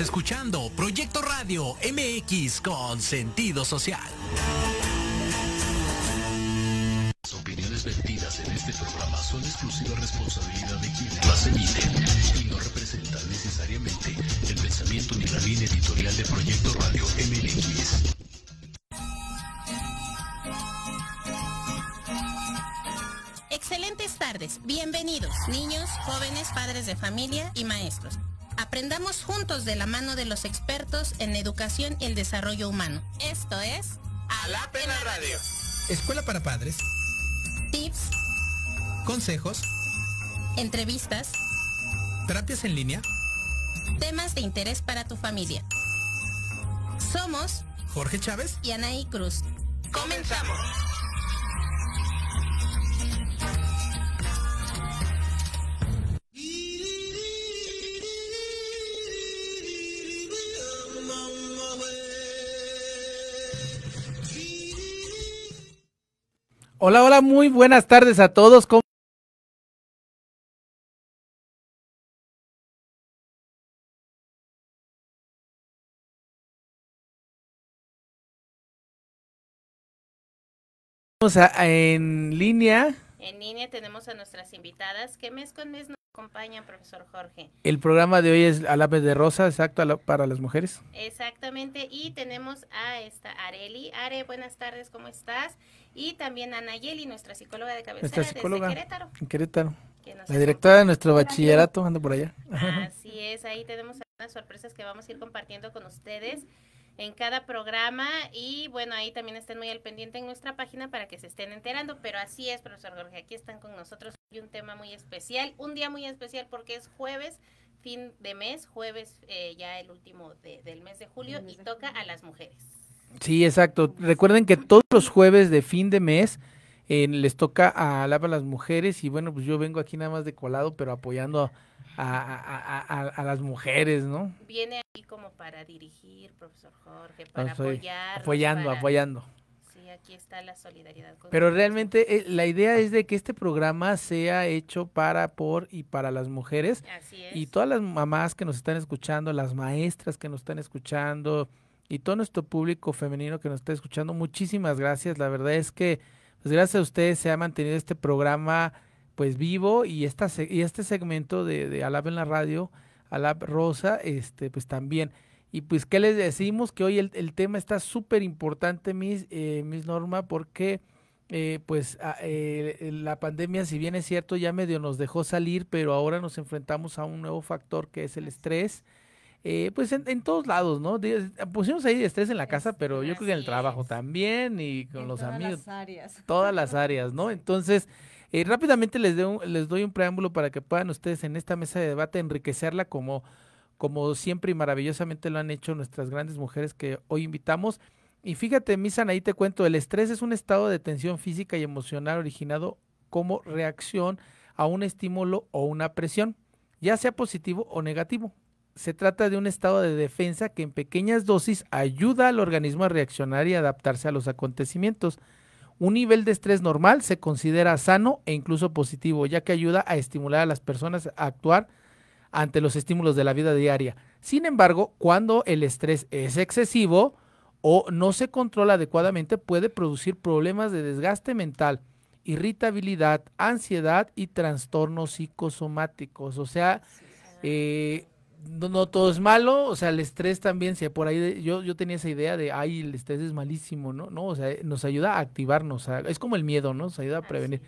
Estás escuchando Proyecto Radio MX con sentido social. Las opiniones vertidas en este programa son exclusiva responsabilidad de quienes las emiten y no representan necesariamente el pensamiento ni la línea editorial de Proyecto Radio MX. Excelentes tardes, bienvenidos, niños, jóvenes, padres de familia y maestros. Aprendamos juntos de la mano de los expertos en educación y el desarrollo humano. Esto es A la Pena Radio. Escuela para padres. Tips, Consejos. entrevistas, Terapias en línea. temas de interés para tu familia. Somos Jorge Chávez. y Anaí Cruz. Comenzamos. Hola, hola, muy buenas tardes a todos. ¿Cómo- Estamos a- en línea En línea tenemos a nuestras invitadas que mes con mes nos acompañan, profesor Jorge. El programa de hoy es Alabe de Rosa, exacto, para las mujeres. Exactamente, y tenemos a esta Areli. Are, buenas tardes, ¿cómo estás? Y también a Nayeli, nuestra psicóloga de cabecera Nuestra psicóloga desde Querétaro. en Querétaro. La directora de nuestro acompaña. bachillerato anda por allá. Así es, ahí tenemos algunas sorpresas que vamos a ir compartiendo con ustedes en cada programa y bueno, ahí también estén muy al pendiente en nuestra página para que se estén enterando, pero así es, profesor Jorge, aquí están con nosotros y un tema muy especial, un día muy especial porque es jueves, fin de mes, jueves eh, ya el último de- del mes de julio y toca a las mujeres. Sí, exacto. Recuerden que todos los jueves de fin de mes eh, les toca a Alaba a las mujeres y bueno, pues yo vengo aquí nada más de colado, pero apoyando a, a- a- a- a las mujeres, ¿no? Viene ahí como para dirigir, profesor Jorge, para apoyar. apoyando, apoyando. Sí, aquí está la solidaridad. con Pero realmente eh, la idea es de que este programa sea hecho para, por y para las mujeres Así es. y todas las mamás que nos están escuchando, las maestras que nos están escuchando y todo nuestro público femenino que nos está escuchando, muchísimas gracias. La verdad es que pues gracias a ustedes se ha mantenido este programa pues vivo y esta y este segmento de, de Alab en la radio, Alab Rosa, este pues también. Y pues qué les decimos que hoy el, el tema está súper importante, Miss, eh, Miss Norma, porque eh, pues a- eh, la pandemia, si bien es cierto, ya medio nos dejó salir, pero ahora nos enfrentamos a un nuevo factor que es el estrés. Eh, pues en, en todos lados, ¿no? De- pusimos ahí estrés en la casa, pero yo creo que en el trabajo también y con En los todas amigos, las áreas. todas las áreas, ¿no? Entonces, eh, rápidamente les, doy un- les doy un preámbulo para que puedan ustedes en esta mesa de debate enriquecerla como, como siempre y maravillosamente lo han hecho nuestras grandes mujeres que hoy invitamos. Y fíjate, Misan, ahí te cuento, el estrés es un estado de tensión física y emocional originado como reacción a un estímulo o una presión, ya sea positivo o negativo. Se trata de un estado de defensa que en pequeñas dosis ayuda al organismo a reaccionar y adaptarse a los acontecimientos. Un nivel de estrés normal se considera sano e incluso positivo, ya que ayuda a estimular a las personas a actuar ante los estímulos de la vida diaria. Sin embargo, cuando el estrés es excesivo o no se controla adecuadamente, puede producir problemas de desgaste mental, irritabilidad, ansiedad y trastornos psicosomáticos. O sea, eh, no, no todo es malo, o sea, el estrés también, si por ahí de- yo, yo tenía esa idea de, ay, el estrés es malísimo, ¿no? No, o sea, nos ayuda a activarnos, a- es como el miedo, ¿no? Nos ayuda a prevenir.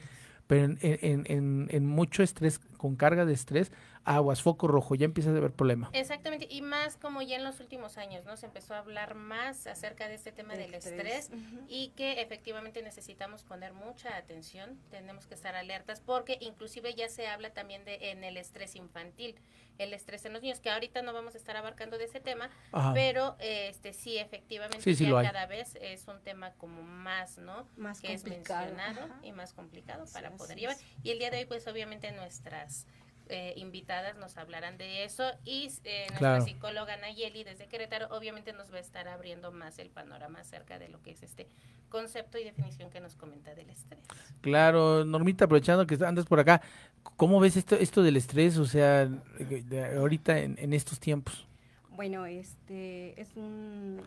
Pero en, en, en, en mucho estrés, con carga de estrés, aguas, foco rojo, ya empieza a haber problema. Exactamente, y más como ya en los últimos años, ¿no? Se empezó a hablar más acerca de este tema del estrés y que efectivamente necesitamos poner mucha atención, tenemos que estar alertas porque inclusive ya se habla también de en el estrés infantil, el estrés en los niños, que ahorita no vamos a estar abarcando de ese tema, Ajá. pero eh, este sí efectivamente Sí, sí ya cada vez es un tema como más, ¿no? Más que es complicado. mencionado Ajá. y más complicado Sí, para poder llevar. es. Y el día de hoy, pues obviamente nuestras eh, invitadas nos hablarán de eso y eh, nuestra Claro. psicóloga Nayeli desde Querétaro obviamente nos va a estar abriendo más el panorama acerca de lo que es este concepto y definición que nos comenta del estrés. Claro, Normita, aprovechando que andas por acá, ¿cómo ves esto, esto del estrés, o sea, de- de ahorita en, en estos tiempos? Bueno, este es un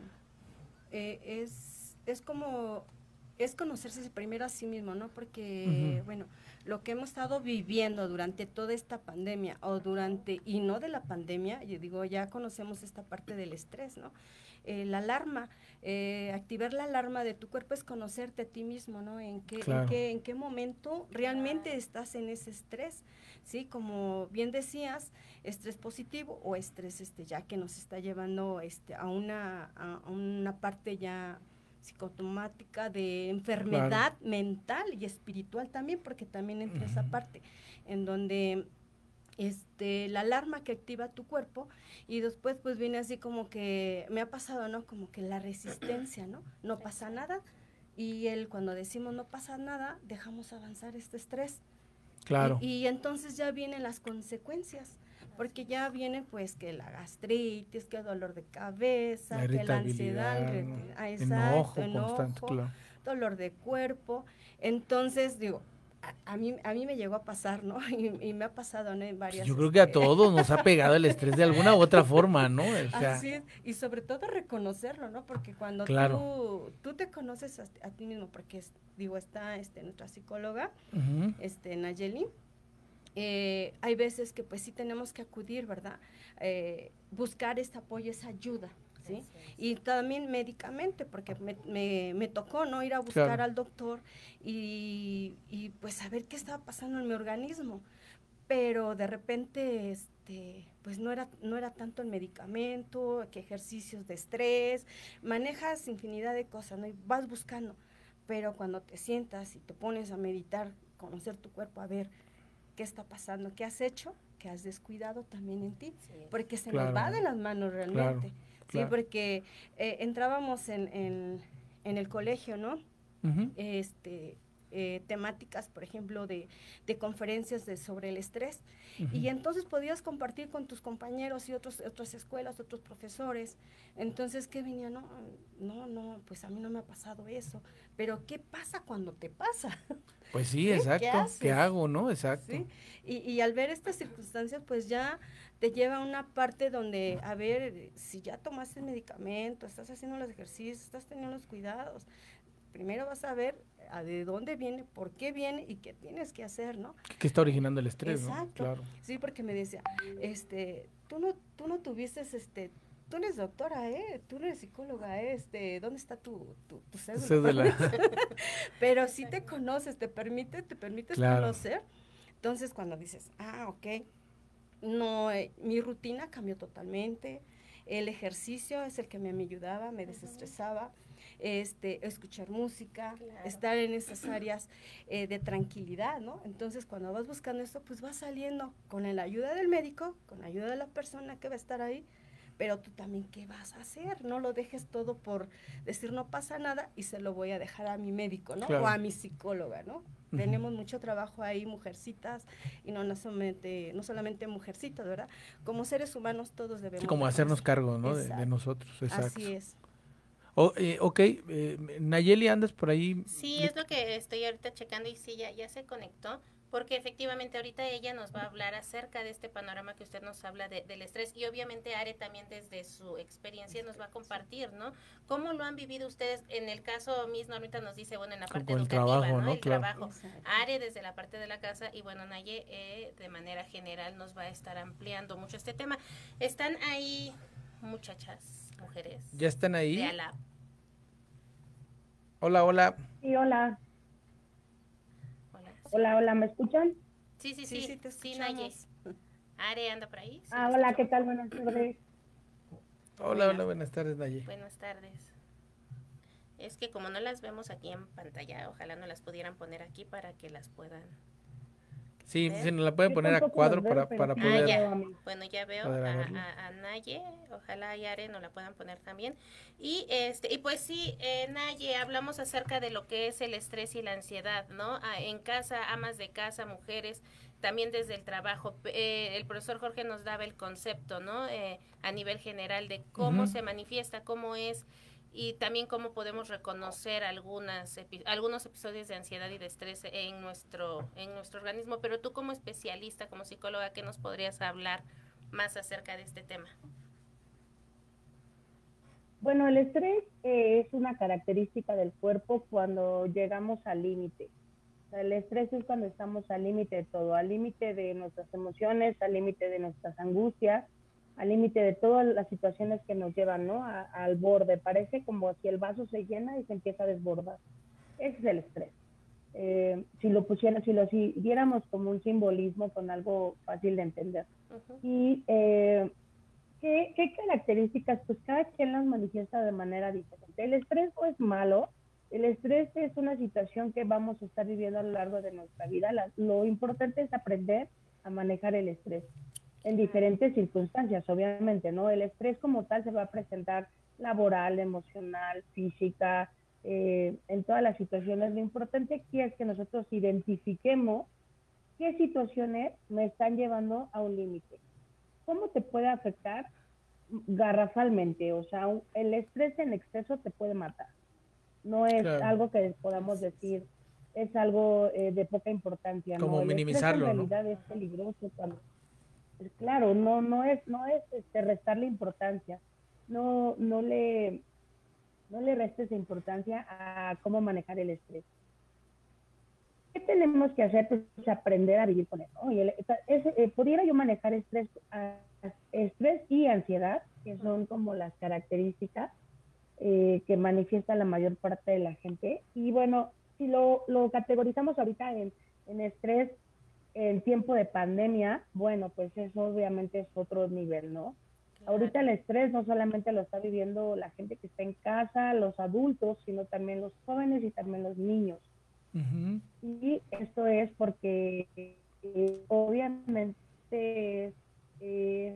eh, es es como es conocerse primero a sí mismo, ¿no? Porque bueno, lo que hemos estado viviendo durante toda esta pandemia o durante y no de la pandemia, yo digo, ya conocemos esta parte del estrés, ¿no? Eh, la alarma, eh, activar la alarma de tu cuerpo es conocerte a ti mismo, ¿no? En qué, Claro. en qué, en qué momento realmente estás en ese estrés, ¿sí? Como bien decías, estrés positivo o estrés este ya que nos está llevando este a una, a una parte ya psicotomática de enfermedad mental y espiritual también, porque también entra esa parte en donde este la alarma que activa tu cuerpo y después pues viene así como que me ha pasado, ¿no? Como que la resistencia, ¿no? No pasa nada y él cuando decimos no pasa nada, dejamos avanzar este estrés. Claro. Y, y entonces ya vienen las consecuencias, porque ya viene pues que la gastritis, que el dolor de cabeza, La que la ansiedad, ah, exacto, enojo enojo, claro. dolor de cuerpo. Entonces, digo, a, a mí, a mí me llegó a pasar, ¿no? Y, y me ha pasado, ¿no? En varias. Yo creo que a este, todos nos ha pegado el estrés de alguna u otra forma, ¿no? O sea, Así es, y sobre todo reconocerlo, ¿no? Porque cuando Claro. tú, tú te conoces a, a ti mismo, porque digo, está este, nuestra psicóloga, este, Nayeli, eh, hay veces que pues sí tenemos que acudir, ¿verdad? Eh, buscar ese apoyo, esa ayuda, ¿sí? Y también médicamente, porque me, me- me tocó, ¿no? Ir a buscar Claro. al doctor y, y, pues saber qué estaba pasando en mi organismo. Pero de repente, este, pues no era, no era tanto el medicamento, que ejercicios de estrés, manejas infinidad de cosas, ¿no? Y vas buscando. Pero cuando te sientas y te pones a meditar, conocer tu cuerpo, a ver qué está pasando, qué has hecho, qué has descuidado también en ti, porque se Claro. nos va de las manos realmente. Sí, claro. porque eh, entrábamos en, en, en el colegio, ¿no? Este, eh, temáticas, por ejemplo, de, de conferencias de, sobre el estrés. ujú. Y entonces podías compartir con tus compañeros y otros, otras escuelas, otros profesores. Entonces, ¿qué venía? No, no, no, pues a mí no me ha pasado eso. Pero, ¿qué pasa cuando te pasa? Pues sí, ¿qué exacto. ¿Qué, haces? hago, no? Exacto. ¿sí? Y, y al ver estas circunstancias, pues ya te lleva a una parte donde, a ver, si ya tomaste el medicamento, estás haciendo los ejercicios, estás teniendo los cuidados, primero vas a ver a de dónde viene, por qué viene y qué tienes que hacer, ¿no? ¿Qué está originando el estrés, no? Exacto. Claro. Sí, porque me decía, este, tú no, tú no tuviste, este, tú eres doctora, ¿eh? Tú no eres psicóloga, ¿eh? Este, ¿dónde está tu, tu, tu cédula? Cédula. Pero si te conoces, te permite, te permites Claro. conocer. Entonces, cuando dices, ah, ok, no, eh, mi rutina cambió totalmente, el ejercicio es el que me, me ayudaba, me desestresaba, este, escuchar música, Claro. estar en esas áreas eh, de tranquilidad, ¿no? Entonces, cuando vas buscando esto, pues vas saliendo con la ayuda del médico, con la ayuda de la persona que va a estar ahí, pero tú también, ¿qué vas a hacer? No lo dejes todo por decir no pasa nada y se lo voy a dejar a mi médico, ¿no? Claro. O a mi psicóloga, ¿no? Tenemos mucho trabajo ahí, mujercitas, y no, no, solamente, no solamente mujercitas, ¿verdad? Como seres humanos todos debemos... Sí, como hacernos cargo, ¿no? De, nosotros. Exacto. Así es. O- eh, ok, eh, Nayeli, andas por ahí. Sí, es lo que estoy ahorita checando y sí, ya, ya se conectó, porque efectivamente ahorita ella nos va a hablar acerca de este panorama que usted nos habla de- del estrés y obviamente Are también desde su experiencia nos va a compartir, ¿no? ¿Cómo lo han vivido ustedes? En el caso mismo ahorita nos dice, bueno, en la parte el educativa, trabajo, ¿no? ¿no? El Claro. trabajo. Are desde la parte de la casa y bueno, Naye eh, de manera general nos va a estar ampliando mucho este tema. Están ahí muchachas, mujeres ¿Ya están ahí? de Alab. Hola, hola. Sí, hola, Hola. hola, hola, ¿me escuchan? Sí, sí, Sí, sí, sí, te sí, Naye. escuchamos. Are anda por ahí. Sí, Ah, hola, escucho. ¿qué tal? Buenas tardes. Hola, hola, buenas tardes, Nayeli. Buenas tardes. Es que como no las vemos aquí en pantalla, ojalá no las pudieran poner aquí para que las puedan. Sí, ¿Eh? sí, nos la pueden Yo poner a cuadro para, para Ah, poder. ya. veo a mí. Bueno, ya veo a, verlo. a- a Naye, ojalá y Are nos la puedan poner también. Y este y pues sí, eh, Naye, hablamos acerca de lo que es el estrés y la ansiedad, ¿no? Ah, en casa, amas de casa, mujeres, también desde el trabajo. Eh, el profesor Jorge nos daba el concepto, ¿no? Eh, a nivel general de cómo se manifiesta, cómo es y también cómo podemos reconocer algunas epi- algunos episodios de ansiedad y de estrés en nuestro en nuestro organismo, pero tú como especialista, como psicóloga, ¿qué nos podrías hablar más acerca de este tema? Bueno, el estrés eh, es una característica del cuerpo cuando llegamos al límite. El estrés es cuando estamos al límite de todo, al límite de nuestras emociones, al límite de nuestras angustias, al límite de todas las situaciones que nos llevan, ¿no? A- al borde. Parece como si el vaso se llena y se empieza a desbordar. Ese es el estrés. Eh, si lo pusiera, si lo si viéramos como un simbolismo con algo fácil de entender. Y eh, ¿qué, qué características? Pues cada quien las manifiesta de manera diferente. El estrés no es malo, el estrés es una situación que vamos a estar viviendo a lo largo de nuestra vida. La- lo importante es aprender a manejar el estrés en diferentes circunstancias, obviamente, ¿no? El estrés como tal se va a presentar laboral, emocional, física, eh, en todas las situaciones. Lo importante aquí es que nosotros identifiquemos qué situaciones me están llevando a un límite. ¿Cómo te puede afectar garrafalmente? O sea, un- el estrés en exceso te puede matar. No es Claro. algo que podamos decir, es algo eh, de poca importancia. Como no, el minimizarlo. En realidad es peligroso. cuando- claro, no, no es, no es este, restarle importancia. No, no le, no le restes importancia a cómo manejar el estrés. ¿Qué tenemos que hacer? Pues aprender a vivir con él. ¿no? Y el- es- eh, pudiera yo manejar estrés, ah, estrés y ansiedad, que son como las características eh, que manifiesta la mayor parte de la gente. Y bueno, si lo, lo categorizamos ahorita en, en estrés en tiempo de pandemia, bueno, pues eso obviamente es otro nivel, ¿no? Ahorita el estrés no solamente lo está viviendo la gente que está en casa, los adultos, sino también los jóvenes y también los niños. Y esto es porque eh, obviamente es eh,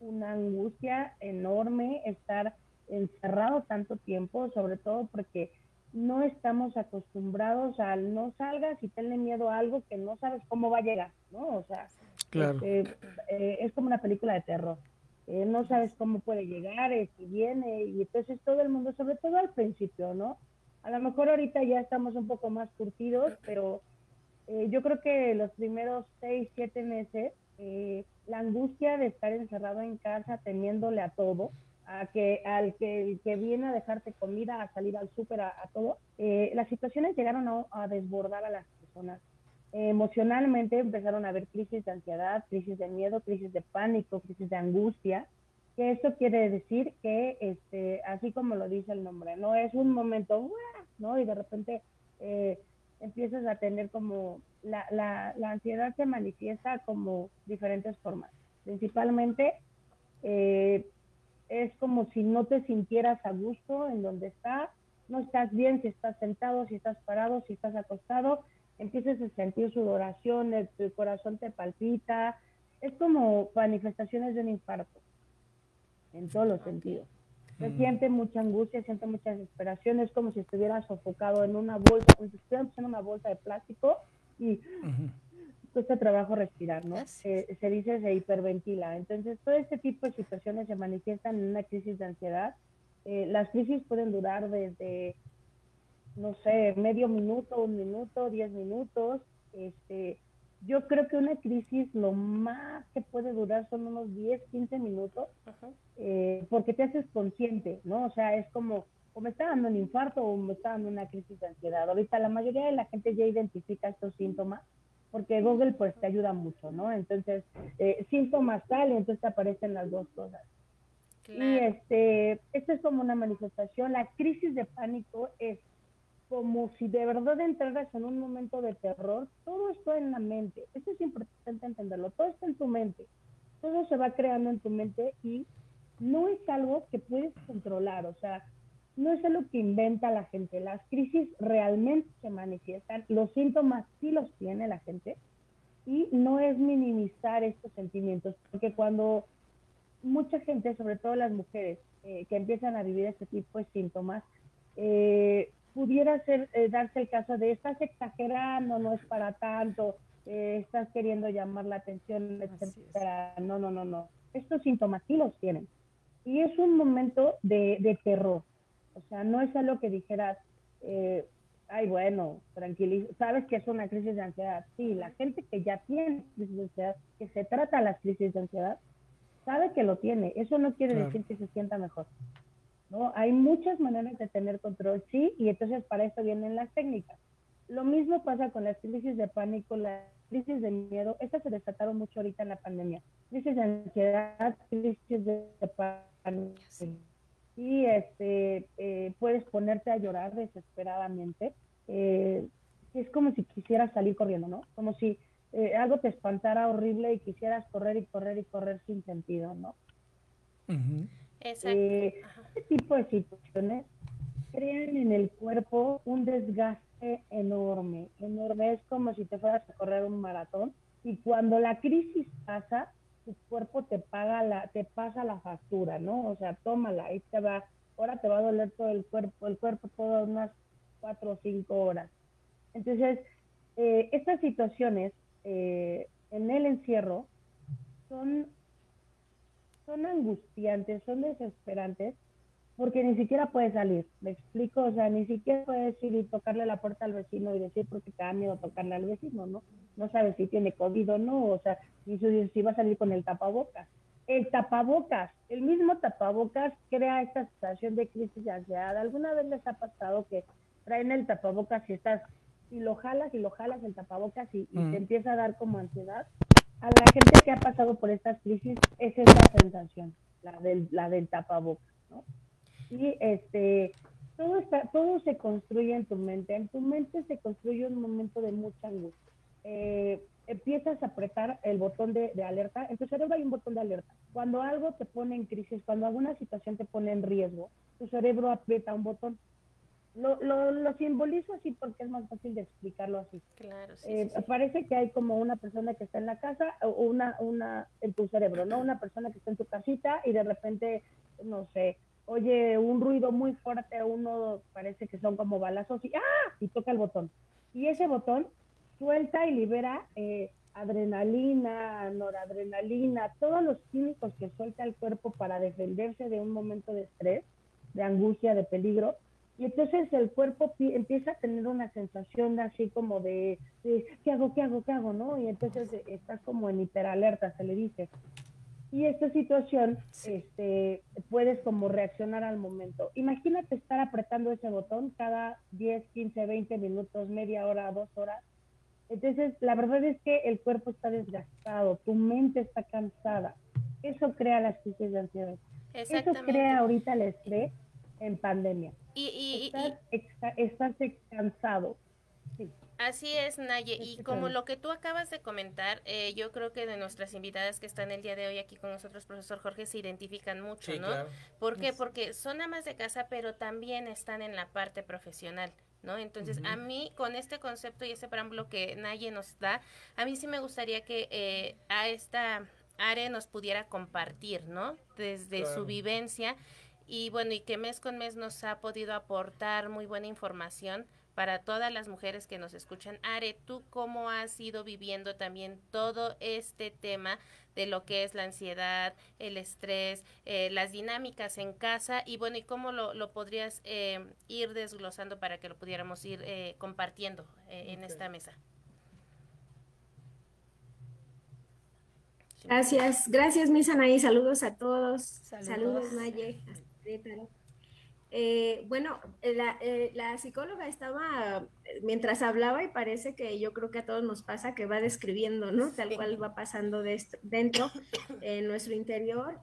una angustia enorme estar encerrado tanto tiempo, sobre todo porque no estamos acostumbrados al no salgas y tenle miedo a algo que no sabes cómo va a llegar, ¿no? O sea, Claro. este, eh, es como una película de terror. Eh, no sabes cómo puede llegar, si viene, y entonces todo el mundo, sobre todo al principio, ¿no? A lo mejor ahorita ya estamos un poco más curtidos, pero eh, yo creo que los primeros seis, siete meses, eh, la angustia de estar encerrado en casa temiéndole a todo, a que al que, que viene a dejarte comida, a salir al súper, a, a todo, eh, las situaciones llegaron a, a desbordar a las personas. Eh, emocionalmente empezaron a haber crisis de ansiedad, crisis de miedo, crisis de pánico, crisis de angustia, que esto quiere decir que, este, así como lo dice el nombre, no es un momento. ¿no? Y de repente eh, empiezas a tener como, la, la, la ansiedad se manifiesta como diferentes formas. Principalmente eh, es como si no te sintieras a gusto en donde estás, no estás bien si estás sentado, si estás parado, si estás acostado, empiezas a sentir sudoración, el, el corazón te palpita, es como manifestaciones de un infarto en todos los sentidos. Se Mm. siente mucha angustia, siente mucha desesperación, es como si estuvieras sofocado en una bolsa, como si estuvieras en una bolsa de plástico y. cuesta trabajo respirar, ¿no? Así Eh, se dice se hiperventila. Entonces, todo este tipo de situaciones se manifiestan en una crisis de ansiedad. Eh, las crisis pueden durar desde, no sé, medio minuto, un minuto, diez minutos. Este, yo creo que una crisis lo más que puede durar son unos 10, 15 minutos, eh, porque te haces consciente, ¿no? O sea, es como, o me está dando un infarto o me está dando una crisis de ansiedad. Ahorita la mayoría de la gente ya identifica estos síntomas porque Google pues te ayuda mucho, ¿no? Entonces, eh, síntomas tal, y entonces te aparecen las dos cosas. Y este, esto es como una manifestación. La crisis de pánico es como si de verdad entraras en un momento de terror. Todo está en la mente. Esto es importante entenderlo. Todo está en tu mente. Todo se va creando en tu mente y no es algo que puedes controlar. O sea, no es algo que inventa la gente. Las crisis realmente se manifiestan. Los síntomas sí los tiene la gente. Y no es minimizar estos sentimientos. Porque cuando mucha gente, sobre todo las mujeres, eh, que empiezan a vivir este tipo de síntomas, eh, pudiera ser, eh, darse el caso de estás exagerando, no es para tanto, estás queriendo llamar la atención, etcétera. No, no, no, no. Estos síntomas sí los tienen. Y es un momento de, de terror. O sea, no es algo que dijeras, eh, ay, bueno, tranquiliza, sabes que es una crisis de ansiedad. Sí, la gente que ya tiene crisis de ansiedad, que se trata las crisis de ansiedad, sabe que lo tiene. Eso no quiere Claro. decir que se sienta mejor. ¿no? Hay muchas maneras de tener control, sí, y entonces para eso vienen las técnicas. Lo mismo pasa con las crisis de pánico, las crisis de miedo. Estas se desataron mucho ahorita en la pandemia. Crisis de ansiedad, crisis de pánico. Y este, eh, puedes ponerte a llorar desesperadamente. Eh, es como si quisieras salir corriendo, ¿no? Como si eh, algo te espantara horrible y quisieras correr y correr y correr sin sentido, ¿no? Exacto. este tipo de situaciones crean en el cuerpo un desgaste enorme, enorme. Es como si te fueras a correr un maratón y cuando la crisis pasa, tu cuerpo te paga la, te pasa la factura, ¿no? O sea, tómala, ahí te va, ahora te va a doler todo el cuerpo, el cuerpo todas unas cuatro o cinco horas. Entonces, eh, estas situaciones eh, en el encierro son, son angustiantes, son desesperantes, porque ni siquiera puedes salir, me explico, o sea, ni siquiera puedes ir y tocarle la puerta al vecino y decir porque te da miedo tocarle al vecino, ¿no? No sabes si tiene COVID o no, o sea, ni si va a salir con el tapabocas. El tapabocas, el mismo tapabocas crea esta sensación de crisis de ansiedad. ¿Alguna vez les ha pasado que traen el tapabocas y estás, y lo jalas y lo jalas el tapabocas y, te empieza a dar como ansiedad? A la gente que ha pasado por estas crisis es esa sensación, la del, la del tapabocas, ¿no? Y este, todo, está, todo se construye en tu mente. En tu mente se construye un momento de mucha angustia. Eh, empiezas a apretar el botón de, alerta. En tu cerebro hay un botón de alerta. Cuando algo te pone en crisis, cuando alguna situación te pone en riesgo, tu cerebro aprieta un botón. Lo, lo, lo simbolizo así porque es más fácil de explicarlo así. Claro, sí, eh, Parece que hay como una persona que está en la casa o una, una en tu cerebro, ¿no? Una persona que está en tu casita y de repente, no sé, oye un ruido muy fuerte, uno parece que son como balazos y ¡ah! y toca el botón. Y ese botón suelta y libera eh, adrenalina, noradrenalina, todos los químicos que suelta el cuerpo para defenderse de un momento de estrés, de angustia, de peligro. Y entonces el cuerpo empieza a tener una sensación así como de, de, ¿qué hago, qué hago, qué hago? ¿no? Y entonces eh, estás como en hiperalerta, se le dice. Y esta situación, este, puedes como reaccionar al momento. Imagínate estar apretando ese botón cada 10, 15, 20 minutos, media hora, dos horas. Entonces, la verdad es que el cuerpo está desgastado, tu mente está cansada. Eso crea las crisis de ansiedad. Eso crea ahorita el estrés en pandemia. Y, estás, estás cansado. Sí. Así es, Naye. Y como lo que tú acabas de comentar, eh, yo creo que de nuestras invitadas que están el día de hoy aquí con nosotros, profesor Jorge, se identifican mucho, ¿no? ¿Por qué? Porque son amas de casa, pero también están en la parte profesional. ¿No? Entonces, a mí, con este concepto y ese preámbulo que Naye nos da, a mí sí me gustaría que eh, a esta área nos pudiera compartir, ¿no? Desde su vivencia y bueno, y que mes con mes nos ha podido aportar muy buena información para todas las mujeres que nos escuchan. Are, ¿tú cómo has ido viviendo también todo este tema de lo que es la ansiedad, el estrés, eh, las dinámicas en casa y bueno, y cómo lo, podrías eh, ir desglosando para que lo pudiéramos ir eh, compartiendo en esta mesa? Gracias, gracias Misanaí, saludos a todos, saludos, saludos Naye, eh, bueno, eh, eh, la, psicóloga estaba, mientras hablaba y parece que yo creo que a todos nos pasa que va describiendo, ¿no? Tal cual va pasando de dentro, en nuestro interior,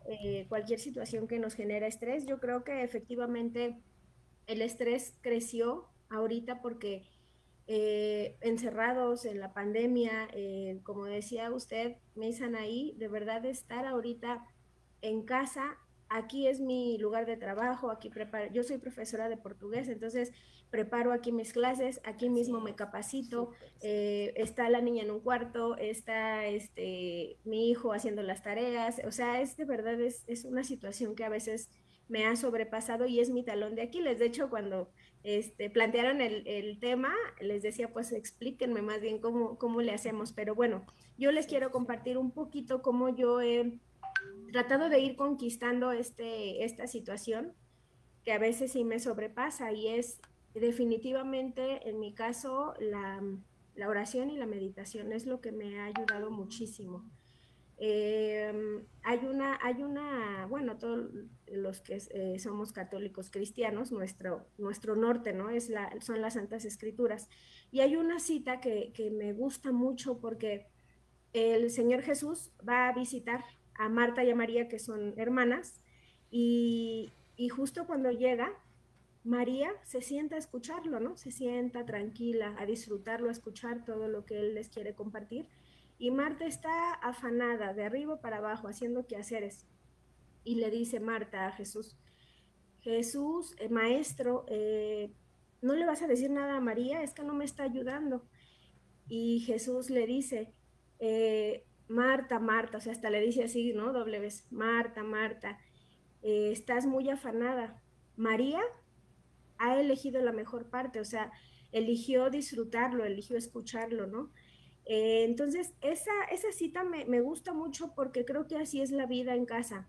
cualquier situación que nos genera estrés. Yo creo que efectivamente el estrés creció ahorita porque encerrados en la pandemia, como decía usted, me ahí, de verdad estar ahorita en casa aquí es mi lugar de trabajo, aquí preparo, yo soy profesora de portugués, entonces preparo aquí mis clases, aquí mismo me capacito, eh, está la niña en un cuarto, está este, mi hijo haciendo las tareas, o sea, es de verdad, es, es una situación que a veces me ha sobrepasado y es mi talón de Aquiles. De hecho, cuando este, plantearon el, el, tema, les decía, pues explíquenme más bien cómo, cómo le hacemos. Pero bueno, yo les quiero compartir un poquito cómo yo he tratado de ir conquistando este, esta situación que a veces sí me sobrepasa y es definitivamente en mi caso la, oración y la meditación es lo que me ha ayudado muchísimo. Eh, hay una, hay una, bueno, todos los que eh, somos católicos cristianos, nuestro, nuestro norte, ¿no? Es la, son las Santas Escrituras. Y hay una cita que, que me gusta mucho porque el Señor Jesús va a visitar a Marta y a María, que son hermanas, y, y justo cuando llega, María se sienta a escucharlo, ¿no? Se sienta tranquila, a disfrutarlo, a escuchar todo lo que él les quiere compartir. Y Marta está afanada de arriba para abajo haciendo quehaceres. Y le dice Marta a Jesús, Jesús, eh, maestro, eh, ¿no le vas a decir nada a María? Es que no me está ayudando. Y Jesús le dice, eh, Marta, Marta, o sea, hasta le dice así, ¿no? Doble vez, Marta, Marta, eh, estás muy afanada. María ha elegido la mejor parte, o sea, eligió disfrutarlo, eligió escucharlo, ¿no? Eh, entonces, esa, esa cita me, me, gusta mucho porque creo que así es la vida en casa.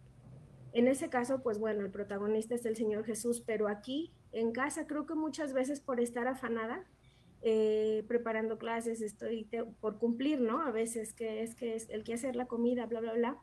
En ese caso, pues bueno, el protagonista es el Señor Jesús, pero aquí en casa creo que muchas veces por estar afanada, eh, preparando clases, estoy por cumplir, ¿no? A veces que es que es el que hacer la comida, bla, bla, bla.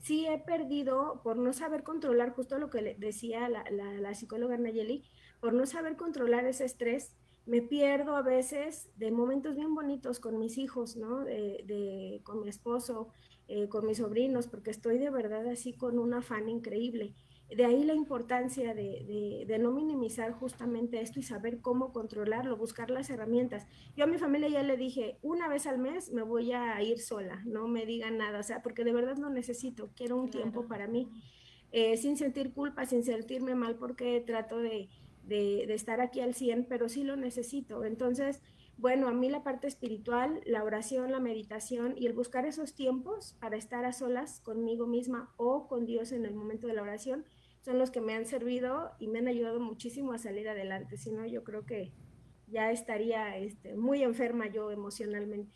Sí he perdido por no saber controlar, justo lo que decía la, psicóloga Nayeli, por no saber controlar ese estrés, me pierdo a veces de momentos bien bonitos con mis hijos, ¿no? De, de, con mi esposo, eh, con mis sobrinos, porque estoy de verdad así con un afán increíble. De ahí la importancia de, de, de, no minimizar justamente esto y saber cómo controlarlo, buscar las herramientas. Yo a mi familia ya le dije, una vez al mes me voy a ir sola, no me digan nada, o sea, porque de verdad no necesito, quiero un claro. tiempo para mí, eh, sin sentir culpa, sin sentirme mal, porque trato de, de, de, estar aquí al 100, pero sí lo necesito. Entonces, bueno, a mí la parte espiritual, la oración, la meditación y el buscar esos tiempos para estar a solas conmigo misma o con Dios en el momento de la oración son los que me han servido y me han ayudado muchísimo a salir adelante. Si no, yo creo que ya estaría este, muy enferma yo emocionalmente.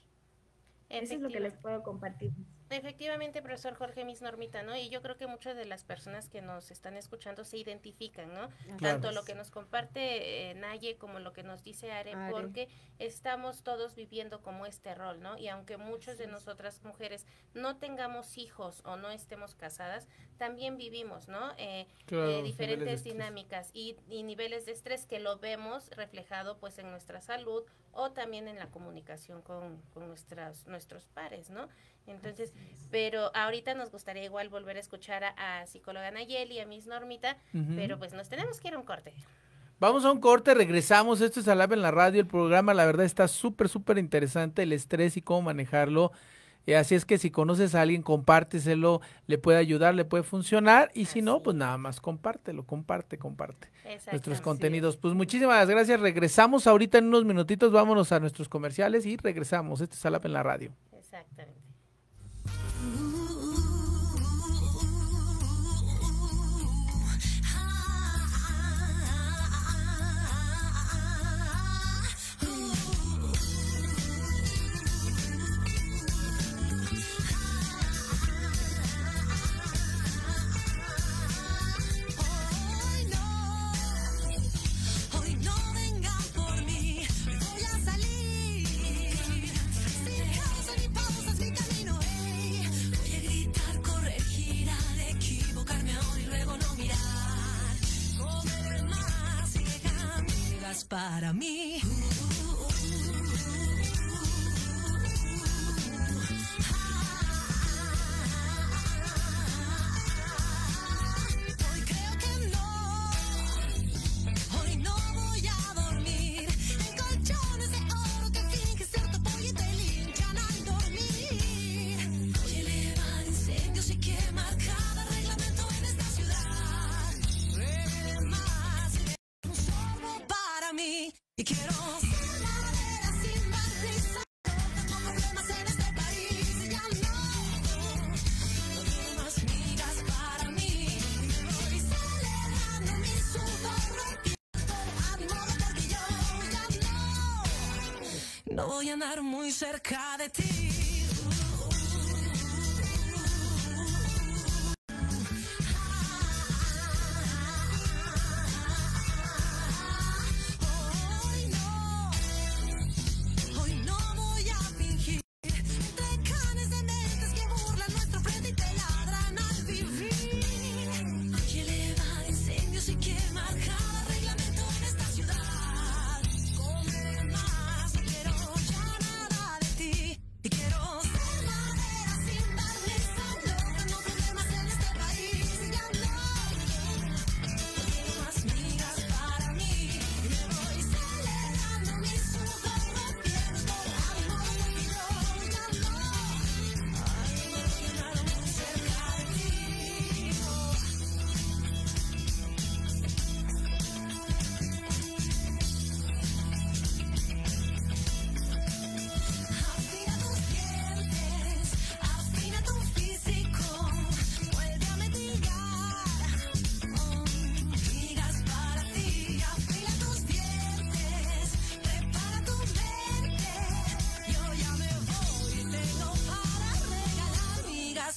Eso es lo que les puedo compartir. Efectivamente, profesor Jorge Mis Normita, ¿no? Y yo creo que muchas de las personas que nos están escuchando se identifican, ¿no? Claro. Tanto lo que nos comparte eh, Naye como lo que nos dice Are, Are, porque estamos todos viviendo como este rol, ¿no? Y aunque muchos de nosotras mujeres no tengamos hijos o no estemos casadas, también vivimos, ¿no? Eh, claro, eh, diferentes dinámicas y, y niveles de estrés que lo vemos reflejado pues en nuestra salud o también en la comunicación con, con nuestras, nuestros pares, ¿no? Entonces, pero ahorita nos gustaría igual volver a escuchar a, a psicóloga Nayeli, a Miss Normita, uh -huh. pero pues nos tenemos que ir a un corte. Vamos a un corte, regresamos, esto es Alab en la radio, el programa la verdad está súper, súper interesante, el estrés y cómo manejarlo. Eh, así es que si conoces a alguien, compárteselo, le puede ayudar, le puede funcionar. Y si no, pues nada más compártelo, comparte, comparte nuestros contenidos. Pues muchísimas gracias. Regresamos ahorita en unos minutitos, vámonos a nuestros comerciales y regresamos. Este es Alap en la radio. Exactamente. Voy a andar muy cerca de ti.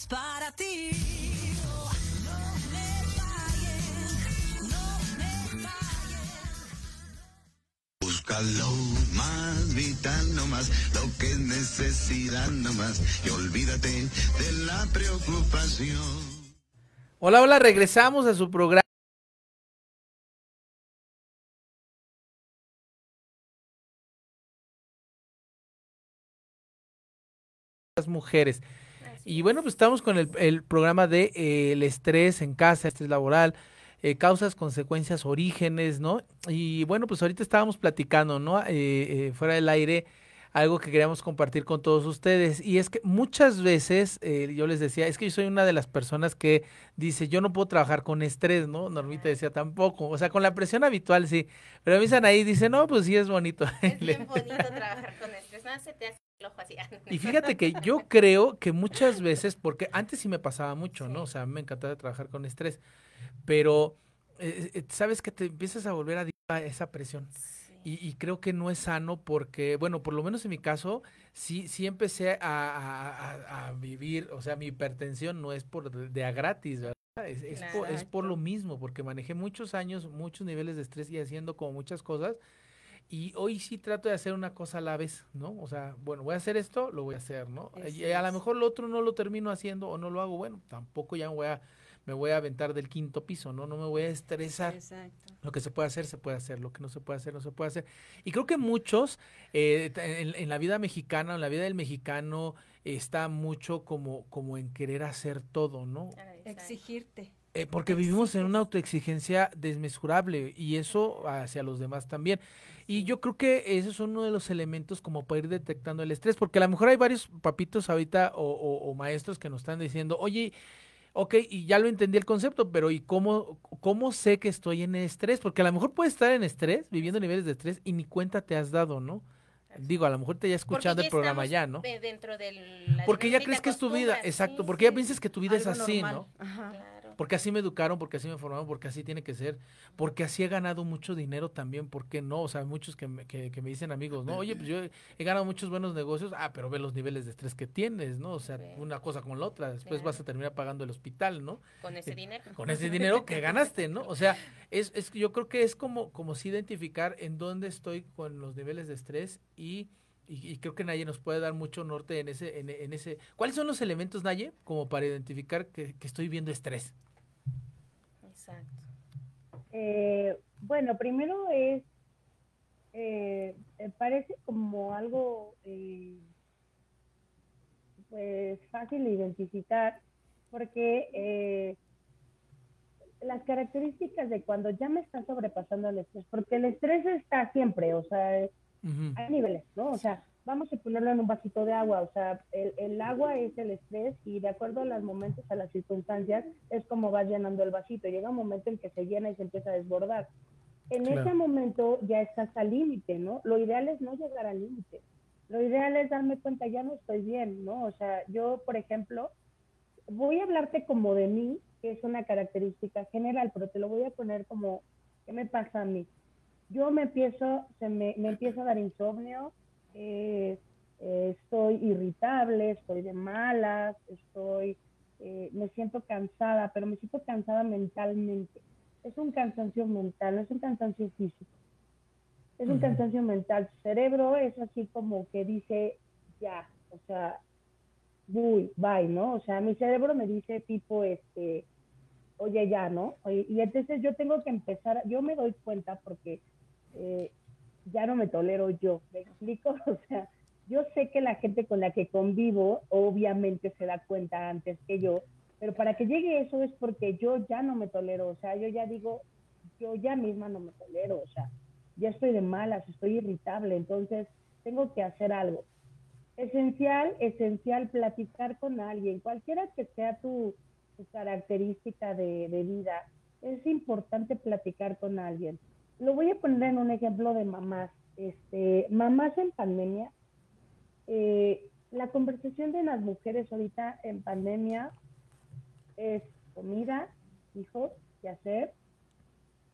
para ti. No me no. Busca lo más vital nomás, lo que es necesidad nomás, y olvídate de la preocupación. Hola, hola, regresamos a su programa. Las mujeres. Y bueno, pues estamos con el, el programa de eh, el estrés en casa, estrés laboral, eh, causas, consecuencias, orígenes, ¿no? Y bueno, pues ahorita estábamos platicando, ¿no? Eh, eh, fuera del aire, algo que queríamos compartir con todos ustedes. Y es que muchas veces, eh, yo les decía, es que yo soy una de las personas que dice, yo no puedo trabajar con estrés, ¿no? Normita decía tampoco. O sea, con la presión habitual sí. Pero me dicen ahí, dice, no, pues sí es bonito. Es bien bonito trabajar con estrés. Nada se te hace ojo así. Y fíjate que yo creo que muchas veces, porque antes sí me pasaba mucho, ¿no? O sea, me encantaba trabajar con estrés, pero eh, eh, sabes que te empiezas a volver a esa presión. Y, y creo que no es sano porque, bueno, por lo menos en mi caso, sí, sí empecé a, a- a- a vivir, o sea, mi hipertensión no es por de, de a gratis, ¿verdad? Es, es por, es por lo mismo, porque manejé muchos años, muchos niveles de estrés y haciendo como muchas cosas. Y hoy sí trato de hacer una cosa a la vez, ¿no? O sea, bueno, voy a hacer esto, lo voy a hacer, ¿no? Y a lo mejor lo otro no lo termino haciendo o no lo hago, bueno, tampoco ya me voy a, me voy a aventar del quinto piso, ¿no? No me voy a estresar. Exacto. Lo que se puede hacer, se puede hacer. Lo que no se puede hacer, no se puede hacer. Y creo que muchos, eh, en, en la vida mexicana, en la vida del mexicano, está mucho como, como en querer hacer todo, ¿no? Exigirte. Eh, porque vivimos en una autoexigencia desmesurable y eso hacia los demás también. Y yo creo que ese es uno de los elementos como para ir detectando el estrés, porque a lo mejor hay varios papitos ahorita o, o- o maestros que nos están diciendo, oye, ok, y ya lo entendí el concepto, pero ¿y cómo, cómo sé que estoy en estrés? Porque a lo mejor puedes estar en estrés, viviendo niveles de estrés y ni cuenta te has dado, ¿no? Digo, a lo mejor te ya escuchando el programa ya, ¿no? De- dentro del. Porque ya crees que es tu vida, exacto, sí, porque ya piensas que tu vida es así, normal. ¿no? Ajá. Claro. Porque así me educaron, porque así me formaron, porque así tiene que ser, porque así he ganado mucho dinero también, ¿por qué no? O sea, muchos que me, que, que me dicen amigos, ¿no? Oye, pues yo he, ganado muchos buenos negocios, ah, pero ve los niveles de estrés que tienes, ¿no? O sea, Sí. una cosa con la otra, después Claro. vas a terminar pagando el hospital, ¿no? Con ese Eh, dinero. Con ese dinero que ganaste, ¿no? O sea, es, es yo creo que es como, como si identificar en dónde estoy con los niveles de estrés y, y, y creo que Naye nos puede dar mucho norte en ese, en, en ese. ¿Cuáles son los elementos, Naye, como para identificar que, que estoy viendo estrés? Exacto. Eh, bueno, primero es, eh, eh, parece como algo eh, pues fácil de identificar porque eh, las características de cuando ya me está sobrepasando el estrés, porque el estrés está siempre, o sea, Ujú. hay niveles, ¿no? O sea, vamos a ponerlo en un vasito de agua, o sea, el, el agua es el estrés y de acuerdo a los momentos, a las circunstancias, es como vas llenando el vasito. Llega un momento en que se llena y se empieza a desbordar. En Claro. ese momento ya estás al límite, ¿no? Lo ideal es no llegar al límite. Lo ideal es darme cuenta, ya no estoy bien, ¿no? O sea, yo, por ejemplo, voy a hablarte como de mí, que es una característica general, pero te lo voy a poner como, ¿qué me pasa a mí? Yo me empiezo, se me, me empieza a dar insomnio, eh, eh, estoy irritable, estoy de malas, estoy, eh, me siento cansada, pero me siento cansada mentalmente. Es un cansancio mental, no es un cansancio físico. Es un cansancio mental. Tu cerebro es así como que dice, ya, o sea, uy, bye, ¿no? O sea, mi cerebro me dice tipo, este, oye, ya, ¿no? Oye, y entonces yo tengo que empezar, yo me doy cuenta porque eh, ya no me tolero yo, ¿me explico? O sea, yo sé que la gente con la que convivo obviamente se da cuenta antes que yo, pero para que llegue eso es porque yo ya no me tolero, o sea, yo ya digo, yo ya misma no me tolero, o sea, ya estoy de malas, estoy irritable, entonces tengo que hacer algo. Esencial, esencial platicar con alguien, cualquiera que sea tu, tu característica de, de vida, es importante platicar con alguien. Lo voy a poner en un ejemplo de mamás. Este, mamás en pandemia, eh, la conversación de las mujeres ahorita en pandemia es comida, hijos, qué hacer.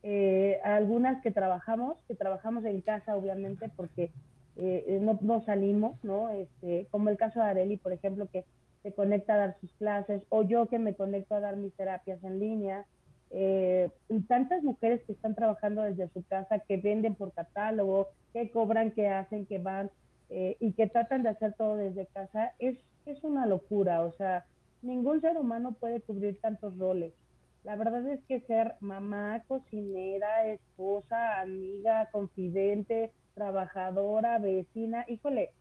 Eh, algunas que trabajamos, que trabajamos en casa obviamente porque eh, no, no salimos, ¿no? Este, como el caso de Areli, por ejemplo, que se conecta a dar sus clases, o yo que me conecto a dar mis terapias en línea. Eh, y tantas mujeres que están trabajando desde su casa, que venden por catálogo, que cobran, que hacen, que van eh, y que tratan de hacer todo desde casa, es, es una locura. O sea, ningún ser humano puede cubrir tantos roles. La verdad es que ser mamá, cocinera, esposa, amiga, confidente, trabajadora, vecina, híjole,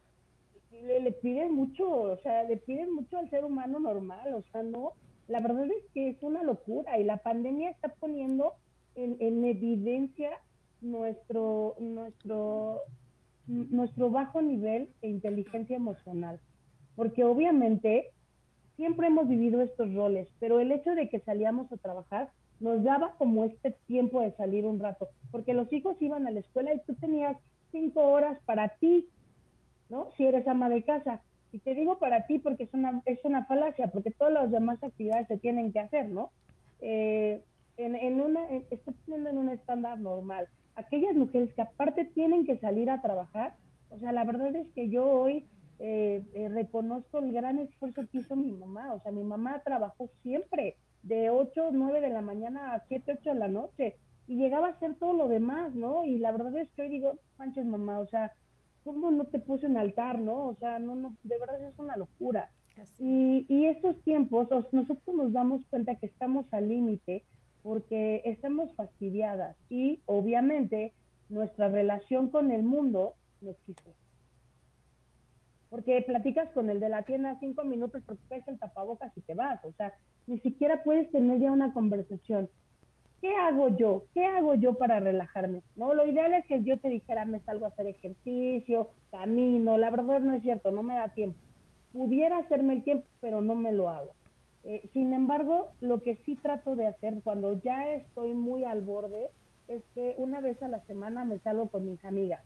le, le piden mucho, o sea, le piden mucho al ser humano normal, o sea, no, la verdad es que es una locura y la pandemia está poniendo en, en evidencia nuestro, nuestro, nuestro bajo nivel de inteligencia emocional, porque obviamente siempre hemos vivido estos roles, pero el hecho de que salíamos a trabajar nos daba como este tiempo de salir un rato, porque los hijos iban a la escuela y tú tenías cinco horas para ti, ¿no? Si eres ama de casa. Y te digo para ti porque es una, es una falacia, porque todas las demás actividades se tienen que hacer, ¿no? Eh, en, en una, en- estoy poniendo en un estándar normal. Aquellas mujeres que aparte tienen que salir a trabajar, o sea, la verdad es que yo hoy eh, eh, reconozco el gran esfuerzo que hizo mi mamá. O sea, mi mamá trabajó siempre de 8, 9 de la mañana a 7, 8 de la noche y llegaba a hacer todo lo demás, ¿no? Y la verdad es que hoy digo, manches mamá, o sea, ¿cómo no te puse un altar, no? O sea, no, no, de verdad es una locura. Y, y estos tiempos, nosotros nos damos cuenta que estamos al límite porque estamos fastidiadas y obviamente nuestra relación con el mundo no existe. Porque platicas con el de la tienda cinco minutos porque traes el tapabocas y te vas. O sea, ni siquiera puedes tener ya una conversación. ¿Qué hago yo? ¿Qué hago yo para relajarme? No, lo ideal es que yo te dijera, me salgo a hacer ejercicio, camino. La verdad no es cierto, no me da tiempo. Pudiera hacerme el tiempo, pero no me lo hago. Eh, sin embargo, lo que sí trato de hacer cuando ya estoy muy al borde es que una vez a la semana me salgo con mis amigas.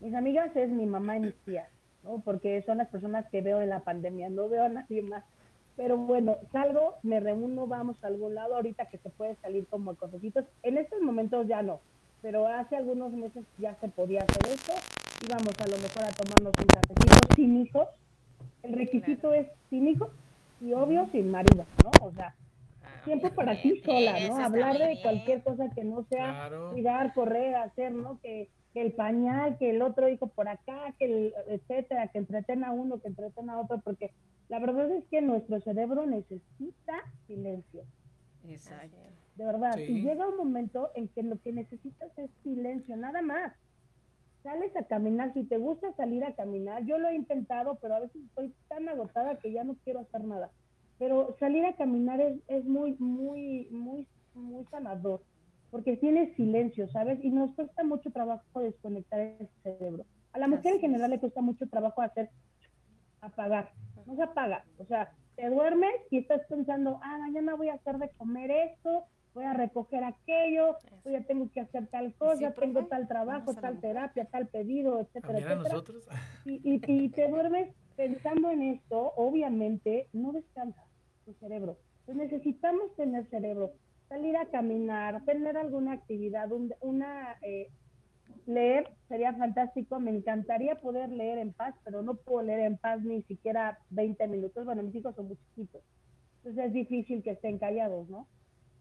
Mis amigas es mi mamá y mis tías, ¿no? Porque son las personas que veo en la pandemia, no veo a nadie más. Pero bueno, salgo, me reúno, vamos a algún lado ahorita que se puede salir como cosecitos. En estos momentos ya no, pero hace algunos meses ya se podía hacer esto. Íbamos a lo mejor a tomarnos un cafecito sin hijos. El requisito es sin hijos y obvio sin marido, ¿no? O sea, tiempo para ti sola, ¿no? Hablar de cualquier cosa que no sea Claro. cuidar, correr, hacer, ¿no? Que, que el pañal, que el otro hijo por acá, que el etcétera, que entretenga a uno, que entretenga a otro, porque la verdad es que nuestro cerebro necesita silencio, Exacto. de verdad. Sí. Y llega un momento en que lo que necesitas es silencio, nada más. Sales a caminar, si te gusta salir a caminar, yo lo he intentado, pero a veces estoy tan agotada que ya no quiero hacer nada. Pero salir a caminar es, es muy, muy, muy, muy sanador, porque tienes silencio, ¿sabes? Y nos cuesta mucho trabajo desconectar el cerebro. A la mujer en general es. le cuesta mucho trabajo hacer apagar. No se apaga. O sea, te duermes y estás pensando, ah, mañana voy a hacer de comer esto, voy a recoger aquello, Eso. ya tengo que hacer tal cosa, tengo tal trabajo, a tal terapia, tal pedido, etcétera, a etcétera. nosotros. Y, y, y te duermes pensando en esto, obviamente no descansa tu cerebro. Entonces necesitamos tener cerebro, salir a caminar, tener alguna actividad, un- una eh, leer sería fantástico, me encantaría poder leer en paz, pero no puedo leer en paz ni siquiera 20 minutos, bueno, mis hijos son muy chiquitos, entonces es difícil que estén callados, ¿no?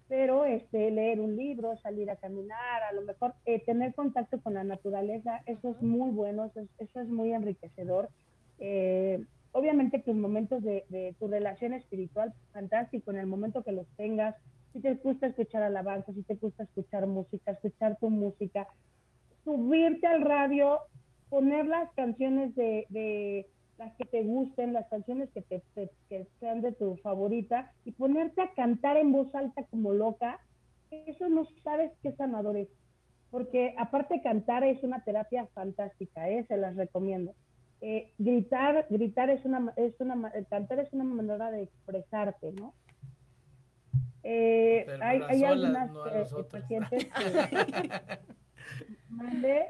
Pero este, leer un libro, salir a caminar, a lo mejor eh, tener contacto con la naturaleza, eso es muy bueno, eso es, eso es muy enriquecedor. Eh, obviamente tus momentos de, de tu relación espiritual, fantástico, en el momento que los tengas, si te gusta escuchar alabanza, si te gusta escuchar música, escuchar tu música, subirte al radio, poner las canciones de, de las que te gusten, las canciones que, te, sean de tu favorita y ponerte a cantar en voz alta como loca, eso no sabes qué sanador es. Porque aparte cantar es una terapia fantástica, ¿eh? se las recomiendo. Eh, gritar, gritar es una, es una, cantar es una manera de expresarte, ¿no? Eh, Pero hay, hay algunas no eh, pacientes que mande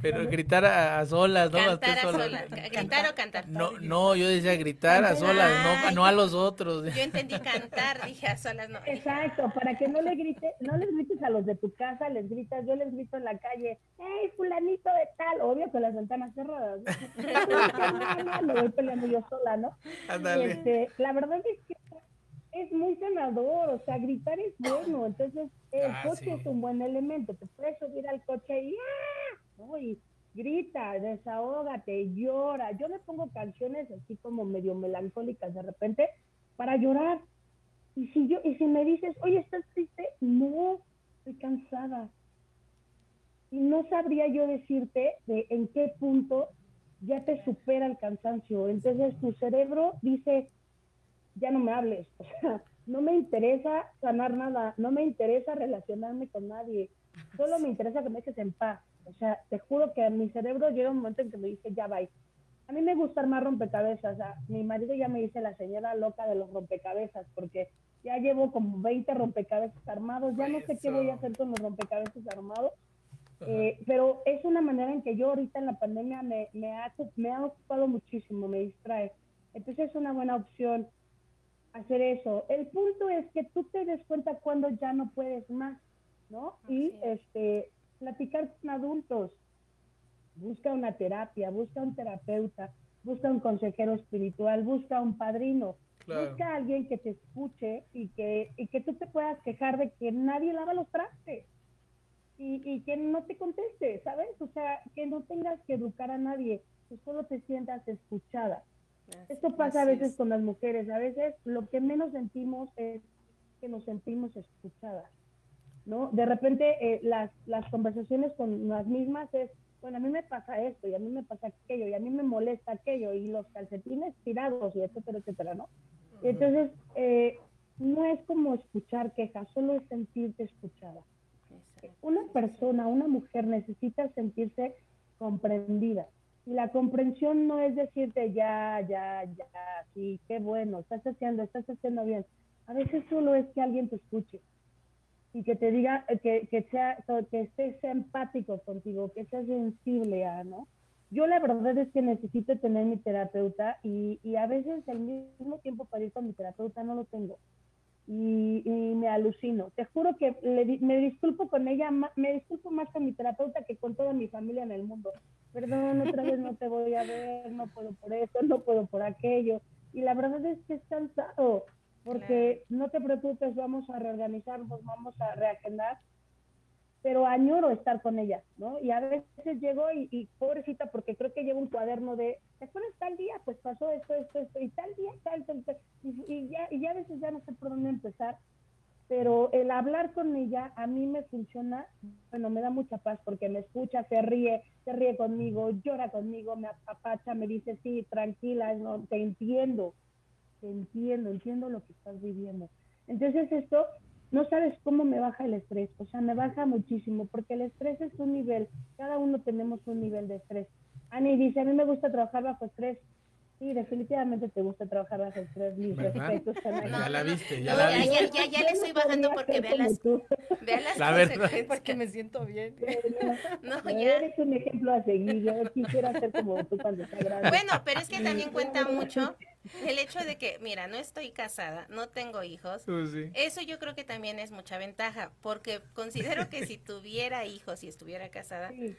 Pero gritar a, a solas, ¿no? Cantar a solas. ¿Gritar o cantar? No, no, yo decía gritar a solas, no, no a los otros. Yo entendí cantar, dije a solas no. Exacto, para que no le grite, no les grites a los de tu casa, les gritas, yo les grito en la calle, hey, fulanito de tal, obvio con las ventanas cerradas. Me voy peleando yo sola, ¿no? Este, la verdad es que es muy sanador, o sea, gritar es bueno, entonces el Ah, coche sí. es un buen elemento, te puedes subir al coche y, ¡ah! ¿no? y grita, desahógate, llora. Yo me pongo canciones así como medio melancólicas de repente para llorar. Y si yo, y si me dices, oye, ¿estás triste? No, estoy cansada. Y no sabría yo decirte de en qué punto ya te supera el cansancio. Entonces tu cerebro dice, ya no me hables, o sea, no me interesa sanar nada, no me interesa relacionarme con nadie, solo me interesa que me dejes en paz. O sea, te juro que a mi cerebro llega un momento en que me dice, ya va. A mí me gusta armar rompecabezas, o sea, mi marido ya me dice la señora loca de los rompecabezas, porque ya llevo como 20 rompecabezas armados, ya no sé qué voy a hacer con los rompecabezas armados, eh, pero es una manera en que yo ahorita en la pandemia me, me, ha, me ha ocupado muchísimo, me distrae. Entonces es una buena opción hacer eso. El punto es que tú te des cuenta cuando ya no puedes más, ¿no? Y este, platicar con adultos. Busca una terapia, busca un terapeuta, busca un consejero espiritual, busca un padrino. Claro. Busca a alguien que te escuche y que, y que tú te puedas quejar de que nadie lava los trastes y, y que no te conteste, ¿sabes? O sea, que no tengas que educar a nadie, que solo te sientas escuchada. Esto pasa a veces es. con las mujeres, a veces lo que menos sentimos es que nos sentimos escuchadas, ¿no? De repente eh, las, las conversaciones con las mismas es, bueno, a mí me pasa esto y a mí me pasa aquello y a mí me molesta aquello y los calcetines tirados y etcétera, etcétera, ¿no? Y entonces, eh, no es como escuchar quejas, solo es sentirte escuchada. Una persona, una mujer necesita sentirse comprendida. Y la comprensión no es decirte ya, ya, ya, sí, qué bueno, estás haciendo, estás haciendo bien. A veces solo es que alguien te escuche y que te diga, eh, que, que, sea, que estés empático contigo, que seas sensible a, ¿no? Yo la verdad es que necesito tener mi terapeuta y, y a veces al mismo tiempo para ir con mi terapeuta no lo tengo y, y me alucino. Te juro que le me disculpo con ella, me disculpo más con mi terapeuta que con toda mi familia en el mundo. Perdón, otra vez no te voy a ver, no puedo por esto, no puedo por aquello. Y la verdad es que es cansado, porque no te preocupes, vamos a reorganizarnos, vamos a reagendar, pero añoro estar con ella, ¿no? Y a veces llego y, y pobrecita, porque creo que llevo un cuaderno de, ¿te acuerdas tal día? Pues pasó esto, esto, esto, y tal día, tal, tal, tal. Y, y ya, y ya a veces ya no sé por dónde empezar, pero el hablar con ella a mí me funciona, bueno, me da mucha paz porque me escucha, se ríe, se ríe conmigo, llora conmigo, me apapacha, me dice, sí, tranquila, te entiendo, te entiendo, entiendo lo que estás viviendo. Entonces esto, no sabes cómo me baja el estrés, o sea, me baja muchísimo, porque el estrés es un nivel, cada uno tenemos un nivel de estrés. Ani dice, a mí me gusta trabajar bajo estrés. Sí, definitivamente te gusta trabajar ¿Verdad? respetos. Ana. Ya la viste, ya No, la ya, viste. ya, ya, ya le estoy bajando porque vea las, vea las La verdad. consecuencias. Porque me siento bien. No, No, ya. Eres un ejemplo a seguir. Yo quisiera ser como tú cuando sea grande. Bueno, pero es que también cuenta mucho el hecho de que, mira, no estoy casada, no tengo hijos. Sí. Eso yo creo que también es mucha ventaja, porque considero que si tuviera hijos y estuviera casada, Sí.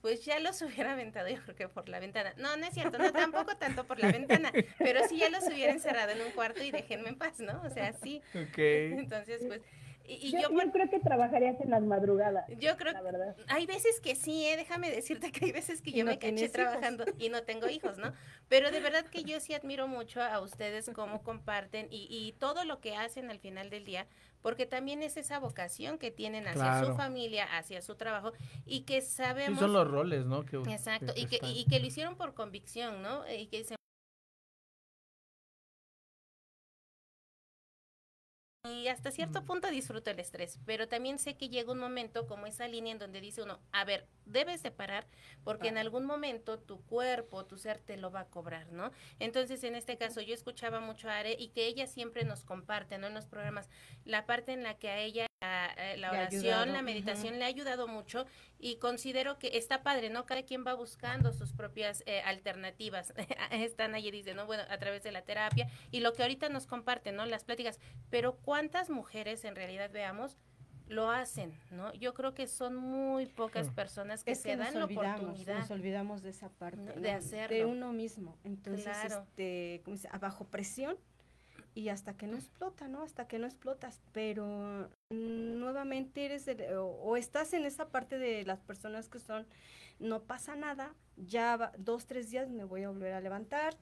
Pues ya los hubiera aventado yo creo que por la ventana. No, no es cierto, no tampoco tanto por la ventana, pero sí ya los hubiera encerrado en un cuarto y déjenme en paz, ¿no? O sea, sí. Ok. Entonces, pues, y, y yo, yo, yo creo que trabajarías en las madrugadas. yo creo La verdad. hay veces que sí, ¿eh? déjame decirte que hay veces que yo no me caché hijos. trabajando y no tengo hijos, ¿no? Pero de verdad que yo sí admiro mucho a ustedes cómo comparten y, y todo lo que hacen al final del día, porque también es esa vocación que tienen hacia Claro. su familia, hacia su trabajo y que Sí, sabemos... son los roles, ¿no? Que, Exacto, y que, y que lo hicieron por convicción, ¿no? Y que dicen... Y hasta cierto punto disfruto el estrés, pero también sé que llega un momento como esa línea en donde dice uno, a ver, debes de parar porque en algún momento tu cuerpo, tu ser te lo va a cobrar, ¿no? Entonces, en este caso, yo escuchaba mucho a Are y que ella siempre nos comparte, ¿no? En los programas, la parte en la que a ella la, eh, la Le ha oración, la meditación le ha ayudado mucho y considero que está padre, ¿no? Cada quien va buscando sus propias eh, alternativas. Están allí, dice, ¿no? Bueno, a través de la terapia y lo que ahorita nos comparten, ¿no? Las pláticas. Pero ¿cuántas mujeres en realidad veamos? lo hacen, ¿no? Yo creo que son muy pocas personas que es se que dan la oportunidad. nos olvidamos de esa parte, de hacerlo. uno mismo. Entonces, Claro. este, ¿cómo se dice? A bajo presión y hasta que no explota, ¿no? Hasta que no explotas, pero mm, nuevamente eres el- o, o estás en esa parte de las personas que son, no pasa nada, ya va- dos, tres días me voy a volver a levantar,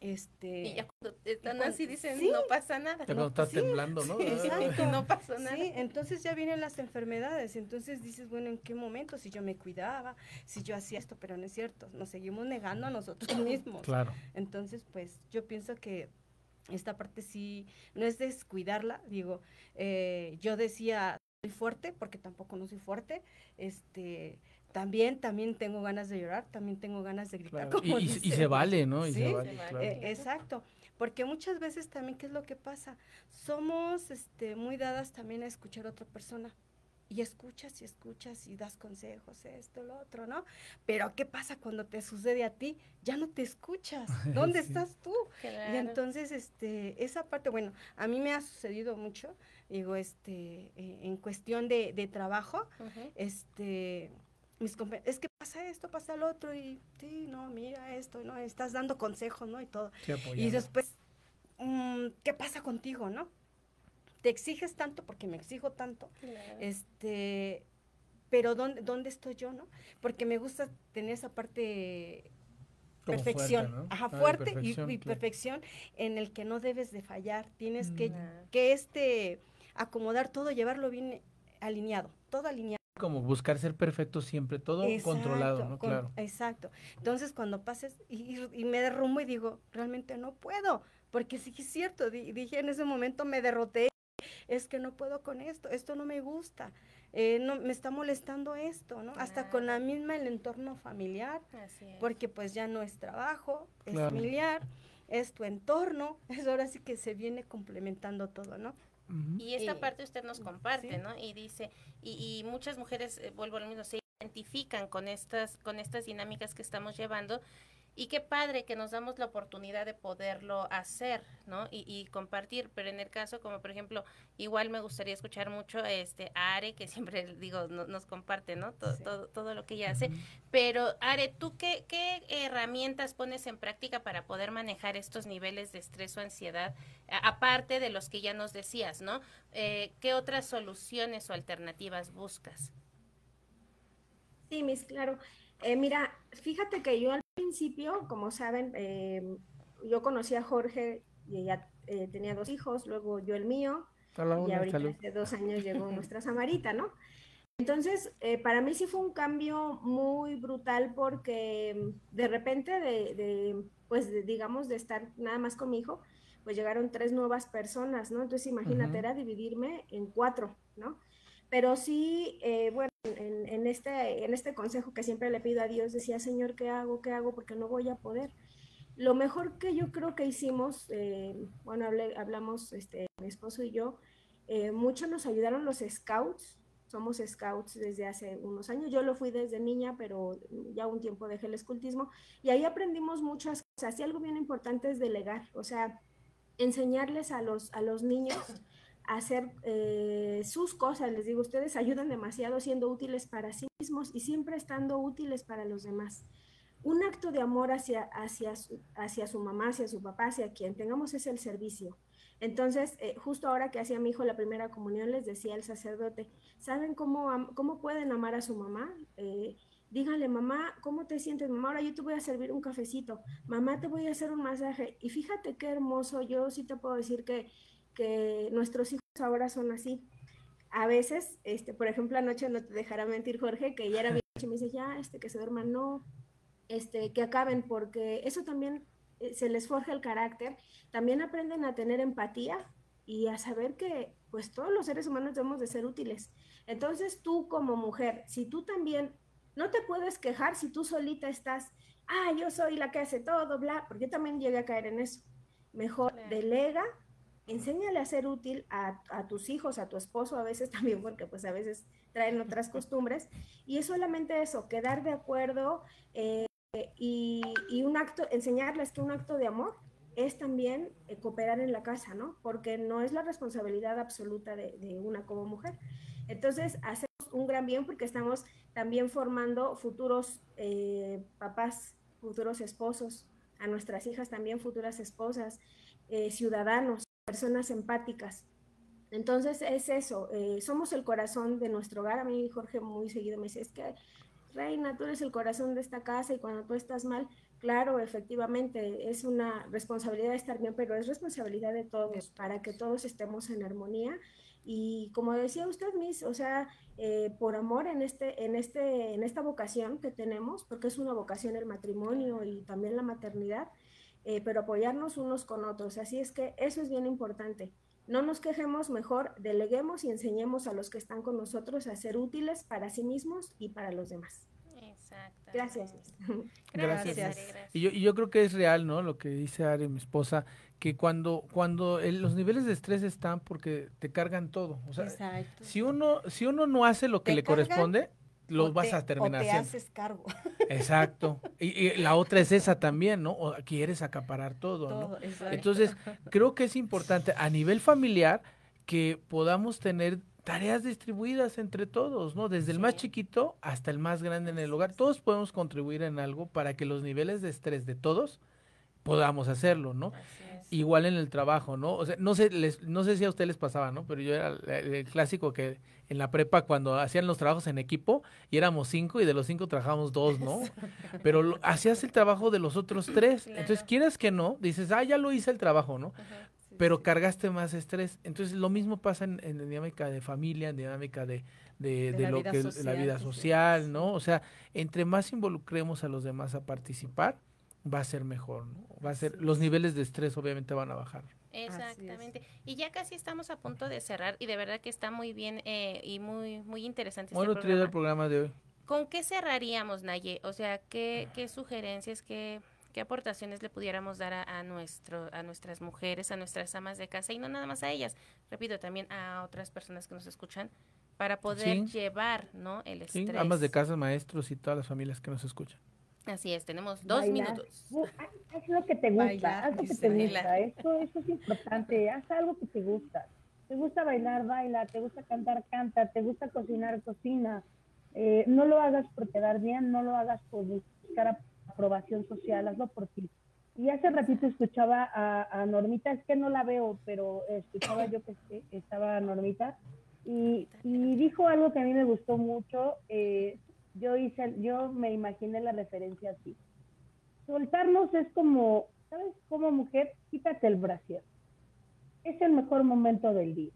este... Y ya cuando están así dicen, sí. no pasa nada. Ya sí, temblando, ¿no? sí, exacto. Que no pasó nada. Sí, entonces ya vienen las enfermedades, entonces dices, bueno, ¿en qué momento? Si yo me cuidaba, si yo hacía esto, pero no es cierto, nos seguimos negando a nosotros mismos. Claro. Entonces, pues yo pienso que esta parte sí, no es descuidarla, digo, eh, yo decía, soy fuerte, porque tampoco no soy fuerte, este, también, también tengo ganas de llorar, también tengo ganas de gritar. Claro. Como y- y se vale, ¿no? Y Sí, se vale, se vale. claro. eh, exacto, porque muchas veces también, ¿qué es lo que pasa? Somos este, muy dadas también a escuchar a otra persona. Y escuchas y escuchas y das consejos, esto, lo otro, ¿no? Pero ¿qué pasa cuando te sucede a ti? Ya no te escuchas. ¿Dónde Sí. estás tú? Y entonces, este, esa parte, bueno, a mí me ha sucedido mucho, digo, este, eh, en cuestión de, de trabajo, este, mis compa- es que pasa esto, pasa lo otro, y sí, no, mira esto, no, estás dando consejos, ¿no? Y todo. Sí, Y después, mm, ¿qué pasa contigo, no? Te exiges tanto, porque me exijo tanto, Claro. este, pero ¿dónde, dónde estoy yo, no? Porque me gusta tener esa parte Como perfección, fuerte, ¿no? ajá, Ah, fuerte y- perfección, y, claro. perfección en el que no debes de fallar, tienes que, que este, acomodar todo, llevarlo bien alineado, todo alineado. Como buscar ser perfecto siempre, todo controlado, Exacto, ¿no? con- Claro. Exacto. Entonces, cuando pases y, me derrumbo y digo, realmente no puedo, porque sí que es cierto, di- dije en ese momento me derroté, es que no puedo con esto, esto no me gusta, eh, no me está molestando esto, ¿no? Hasta con la misma el entorno familiar, Así es. porque pues ya no es trabajo, es Claro. familiar, es tu entorno, es ahora sí que se viene complementando todo, ¿no? Y esta Eh, parte usted nos comparte, sí. ¿no? Y dice, y, y muchas mujeres, eh, vuelvo a lo mismo, se identifican con estas, con estas dinámicas que estamos llevando. Y qué padre que nos damos la oportunidad de poderlo hacer, ¿no? Y, y compartir, pero en el caso, como por ejemplo, igual me gustaría escuchar mucho este, a Are, que siempre digo, no- nos comparte, ¿no? Todo, Sí. todo, todo lo que ella hace. Pero, Are, ¿tú qué, qué herramientas pones en práctica para poder manejar estos niveles de estrés o ansiedad, a- aparte de los que ya nos decías, ¿no? Eh, ¿Qué otras soluciones o alternativas buscas? Sí, Miss, claro. Eh, mira, fíjate que yo al principio, como saben, eh, yo conocí a Jorge y ella eh, tenía dos hijos, luego yo el mío, y ahorita salud. hace dos años llegó nuestra Samarita, ¿no? Entonces, eh, para mí sí fue un cambio muy brutal porque mm, de repente de, de, pues de- digamos, de estar nada más con mi hijo, pues llegaron tres nuevas personas, ¿no? Entonces, imagínate, era dividirme en cuatro, ¿no? Pero sí, eh, bueno, en, este, en este consejo que siempre le pido a Dios, decía, Señor, ¿qué hago? ¿Qué hago? Porque no voy a poder. Lo mejor que yo creo que hicimos, eh, bueno, hablamos este, mi esposo y yo, eh, mucho nos ayudaron los scouts. Somos scouts desde hace unos años. Yo lo fui desde niña, pero ya un tiempo dejé el escultismo. Y ahí aprendimos muchas cosas. Y algo bien importante es delegar, o sea, enseñarles a los, a los niños hacer eh, sus cosas. Les digo, ustedes ayudan demasiado siendo útiles para sí mismos y siempre estando útiles para los demás. Un acto de amor hacia, hacia, su, hacia su mamá, hacia su papá, hacia quien tengamos es el servicio. Entonces, eh, justo ahora que hacía mi hijo la primera comunión, les decía el sacerdote, ¿saben cómo, cómo pueden amar a su mamá? Eh, díganle, mamá, ¿cómo te sientes? Mamá, ahora yo te voy a servir un cafecito. Mamá, te voy a hacer un masaje. Y fíjate qué hermoso, yo sí te puedo decir que, que nuestros hijos ahora son así. A veces, este, por ejemplo, anoche no te dejará mentir Jorge, que ya era bien noche, y me dice, ya, este, que se duerman, no, este, que acaben, porque eso también eh, se les forja el carácter, también aprenden a tener empatía y a saber que pues todos los seres humanos debemos de ser útiles. Entonces tú como mujer, si tú también no te puedes quejar si tú solita estás, ah, yo soy la que hace todo, bla, porque yo también llegué a caer en eso. Mejor delega, enséñale a ser útil a, tus hijos, a tu esposo a veces también, porque pues a veces traen otras costumbres, y es solamente eso, quedar de acuerdo eh, y, un acto, enseñarles que un acto de amor es también eh, cooperar en la casa, ¿no? Porque no es la responsabilidad absoluta de, una como mujer. Entonces, hacemos un gran bien porque estamos también formando futuros eh, papás, futuros esposos, a nuestras hijas también futuras esposas, ciudadanos. Personas empáticas. Entonces es eso, eh, somos el corazón de nuestro hogar. A mí Jorge muy seguido me dice, es que Reina, tú eres el corazón de esta casa y cuando tú estás mal, claro, efectivamente, es una responsabilidad estar bien, pero es responsabilidad de todos para que todos estemos en armonía. Y como decía usted, Miss, o sea, eh, por amor en, este, en, este, en esta vocación que tenemos, porque es una vocación el matrimonio y también la maternidad, eh, pero apoyarnos unos con otros. Así es que eso es bien importante. No nos quejemos, mejor deleguemos y enseñemos a los que están con nosotros a ser útiles para sí mismos y para los demás. Exacto. Gracias. Gracias. Ari, gracias. Y yo, y yo creo que es real, ¿no? Lo que dice Ari, mi esposa, que cuando, cuando el- los niveles de estrés están porque te cargan todo. O sea, Exacto. si uno, si uno no hace lo que le cargan corresponde, los O vas te- a terminar o te haciendo. haces cargo. Exacto. Y, y la otra es esa también, ¿no? O quieres acaparar todo, ¿no? Exacto. Entonces, creo que es importante a nivel familiar que podamos tener tareas distribuidas entre todos, ¿no? Desde el más chiquito hasta el más grande en el hogar. Todos podemos contribuir en algo para que los niveles de estrés de todos podamos hacerlo, ¿no? Así. Igual en el trabajo, ¿no? O sea, no sé, les, no sé si a ustedes les pasaba, ¿no? Pero yo era el, el clásico que en la prepa cuando hacían los trabajos en equipo y éramos cinco y de los cinco trabajábamos dos, ¿no? Pero lo- hacías el trabajo de los otros tres. Claro. Entonces, quieres que no, dices, ah, ya lo hice el trabajo, ¿no? Ajá. Pero cargaste más estrés. Entonces, lo mismo pasa en, en dinámica de familia, en dinámica de, de, De lo que es la social, vida social, ¿no? O sea, entre más involucremos a los demás a participar, va a ser mejor, ¿no? Va a ser, los niveles de estrés obviamente van a bajar. Exactamente. Y ya casi estamos a punto de cerrar y de verdad que está muy bien eh, y muy muy interesante Muy este nutrido el programa. de hoy. ¿Con qué cerraríamos, Naye? O sea, ¿qué, qué sugerencias, qué, qué aportaciones le pudiéramos dar a, a nuestro, a nuestras mujeres, a nuestras amas de casa y no nada más a ellas, repito, también a otras personas que nos escuchan para poder Sí. llevar, ¿no? El Sí, estrés. amas de casa, maestros y todas las familias que nos escuchan. Así es, tenemos dos Bailar. minutos. Bu- haz- lo que te gusta, Bailar, haz lo que te Bailar. gusta. Esto, esto es importante. Haz algo que te gusta. Te gusta bailar, baila. Te gusta cantar, canta. Te gusta cocinar, cocina. Eh, no lo hagas por quedar bien, no lo hagas por buscar ap- aprobación social, hazlo por ti. Y hace ratito escuchaba a, a Normita, es que no la veo, pero escuchaba yo que que estaba Normita, y, y dijo algo que a mí me gustó mucho. eh, yo hice, yo me imaginé la referencia así. Soltarnos es como, ¿sabes? Como mujer, quítate el brasier. Es el mejor momento del día.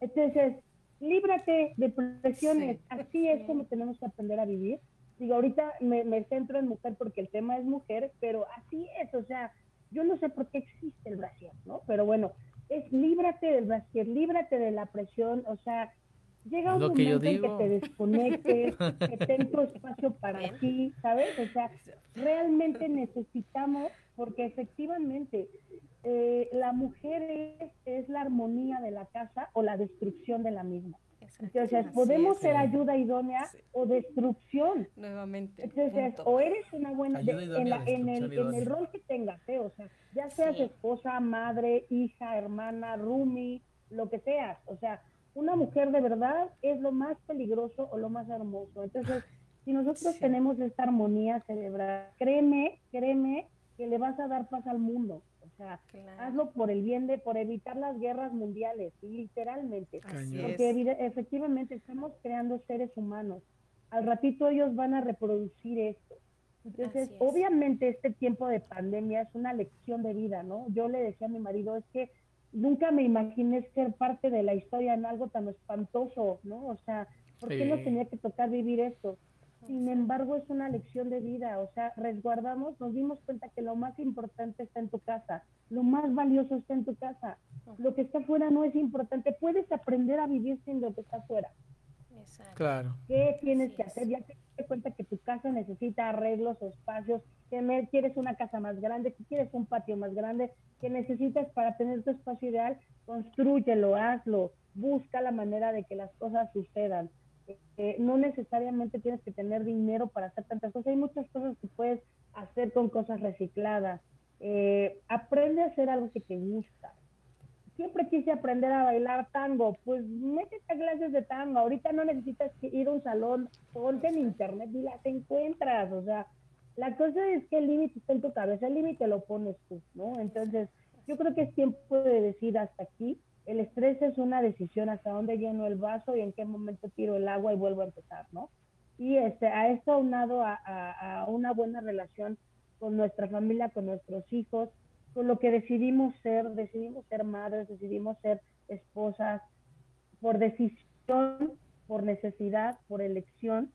Entonces, líbrate de presiones. Sí. Así es como tenemos que aprender a vivir. Digo, ahorita me, me centro en mujer porque el tema es mujer, pero así es. O sea, yo no sé por qué existe el brasier, ¿no? Pero bueno, es líbrate del brasier, líbrate de la presión. O sea, llega un lo que yo momento en que te desconectes, que ten tu espacio para ti, ¿sabes? O sea, realmente necesitamos, porque efectivamente eh, la mujer es, es la armonía de la casa o la destrucción de la misma. Entonces, Así podemos es, ser sí. ayuda idónea Sí. o destrucción. Nuevamente. Entonces, punto. o eres una buena, de- en, la- en el, en el rol que tengas, ¿eh? o sea, ya seas Sí. esposa, madre, hija, hermana, roomie, lo que seas, o sea, una mujer de verdad es lo más peligroso o lo más hermoso. Entonces, si nosotros Sí. tenemos esta armonía cerebral, créeme, créeme que le vas a dar paz al mundo. O sea, Claro. hazlo por el bien de, por evitar las guerras mundiales, literalmente. Así Cañón. es. Porque efectivamente estamos creando seres humanos. Al ratito ellos van a reproducir esto. Entonces, es. obviamente este tiempo de pandemia es una lección de vida, ¿no? Yo le decía a mi marido, es que nunca me imaginé ser parte de la historia en algo tan espantoso, ¿no? O sea, ¿por qué nos Sí. tenía que tocar vivir esto? Sin embargo, es una lección de vida, o sea, resguardamos, nos dimos cuenta que lo más importante está en tu casa, lo más valioso está en tu casa, lo que está afuera no es importante, puedes aprender a vivir sin lo que está afuera. Exacto. Claro. ¿Qué tienes que hacer? Ya te diste cuenta que tu casa necesita arreglos espacios, que quieres una casa más grande, que quieres un patio más grande, que necesitas para tener tu espacio ideal, construyelo, hazlo, busca la manera de que las cosas sucedan. Eh, no necesariamente tienes que tener dinero para hacer tantas cosas, hay muchas cosas que puedes hacer con cosas recicladas. Eh, aprende a hacer algo que te gusta siempre quise aprender a bailar tango, pues métete a clases de tango, ahorita no necesitas ir a un salón, ponte en internet y las encuentras, o sea, la cosa es que el límite está en tu cabeza, el límite lo pones tú, ¿no? Entonces, Yo creo que es tiempo de decir hasta aquí. El estrés es una decisión hasta dónde lleno el vaso y en qué momento tiro el agua y vuelvo a empezar, ¿no? Y este, a esto aunado a, a, a una buena relación con nuestra familia, con nuestros hijos, con lo que decidimos ser, decidimos ser madres, decidimos ser esposas, por decisión, por necesidad, por elección,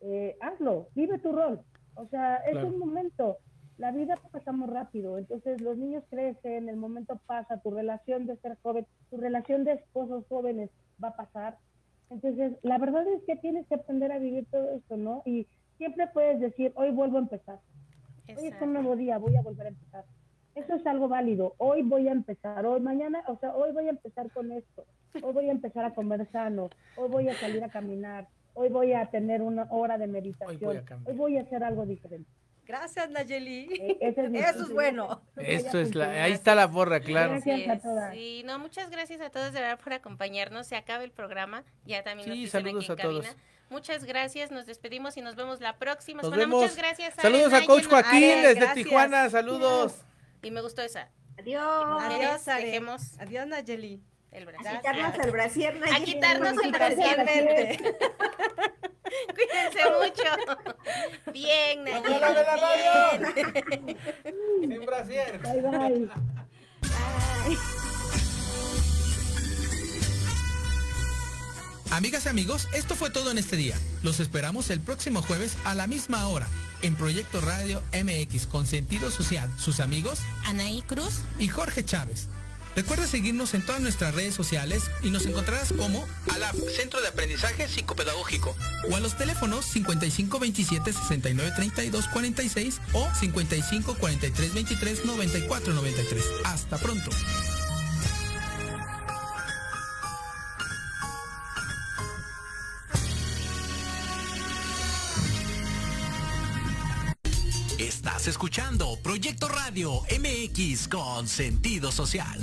eh, hazlo, vive tu rol. O sea, es Claro. un momento. La vida pasa muy rápido, entonces los niños crecen, el momento pasa, tu relación de ser joven, tu relación de esposos jóvenes va a pasar. Entonces, la verdad es que tienes que aprender a vivir todo esto, ¿no? Y siempre puedes decir, hoy vuelvo a empezar. Hoy es un nuevo día, voy a volver a empezar. Eso es algo válido. Hoy voy a empezar, hoy mañana, o sea, hoy voy a empezar con esto. Hoy voy a empezar a comer sano, hoy voy a salir a caminar, hoy voy a tener una hora de meditación, voy a hoy voy a hacer algo diferente. Gracias, Nayeli. Eh, es Eso es bueno. Esto es la, ahí está la borra, claro. Gracias a todas. Sí, no, muchas gracias a todos de verdad por acompañarnos. Se acaba el programa. Ya también nos Sí, dicen saludos aquí a en todos. cabina. Muchas gracias, nos despedimos y nos vemos la próxima Nos semana. vemos. Muchas gracias. Saludos a Coach Joaquín desde gracias. Tijuana, saludos. Y me gustó esa. Adiós. Adiós, Are. dejemos Adiós, Nayeli. el A brazo. quitarnos el brasier, A Nayeli. quitarnos el brasier. Cuídense mucho. Bien, Nayeli. Hola, de la bien. Sin brasier. Bye, bye. Amigas y amigos, esto fue todo en este día. Los esperamos el próximo jueves a la misma hora en Proyecto Radio MX con sentido social. Sus amigos Anaí Cruz. y Jorge Chávez. Recuerda seguirnos en todas nuestras redes sociales y nos encontrarás como ALAP, Centro de Aprendizaje Psicopedagógico, o a los teléfonos 5527 6932 46 o 55 43 23 94 93. Hasta pronto. escuchando Proyecto Radio MX con sentido social.